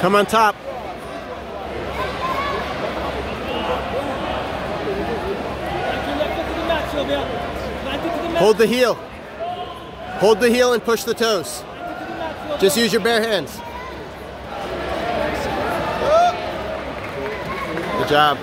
Come on top. Hold the heel. Hold the heel and push the toes. Just use your bare hands. Good job.